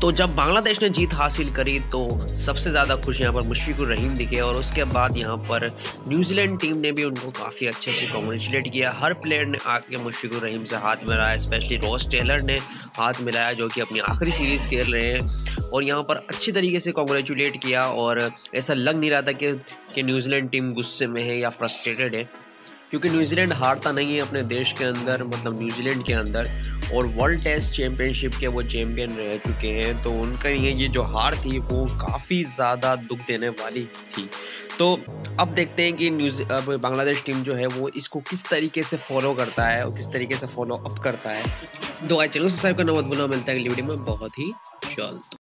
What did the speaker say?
तो जब बांग्लादेश ने जीत हासिल करी तो सबसे ज़्यादा खुश यहाँ पर मुशफिकुर रहीम दिखे और उसके बाद यहाँ पर न्यूजीलैंड टीम ने भी उनको काफ़ी अच्छे से कॉन्ग्रेचुलेट किया। हर प्लेयर ने आके मुशफिकुर रहीम से हाथ मिलाया स्पेशली रॉस टेलर ने हाथ मिलाया जो कि अपनी आखिरी सीरीज़ खेल रहे हैं। और यहाँ पर अच्छी तरीके से कॉन्ग्रेचुलेट किया और ऐसा लग नहीं रहा था कि, कि न्यूजीलैंड टीम गुस्से में है या फ्रस्ट्रेटेड है। क्योंकि न्यूजीलैंड हारता नहीं है अपने देश के अंदर मतलब न्यूजीलैंड के अंदर। और वर्ल्ड टेस्ट चैम्पियनशिप के वो चैम्पियन रह चुके हैं तो उनका ये ये जो हार थी, वो काफ़ी ज़्यादा दुख देने वाली थी। तो अब देखते हैं कि न्यूज़, अब बांग्लादेश टीम जो है, वो इसको किस तरीके से फॉलो करता है और किस तरीके से फॉलो अप करता है। दो आई चैनल सब्सक्राइब करना बहुत भूलना, मिलता है अगली वीडियो में। बहुत ही जल्द।